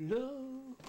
Love.